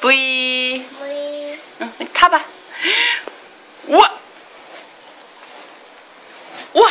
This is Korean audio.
브이. 브이. 응, 타봐. 우와! 우와!